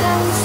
dance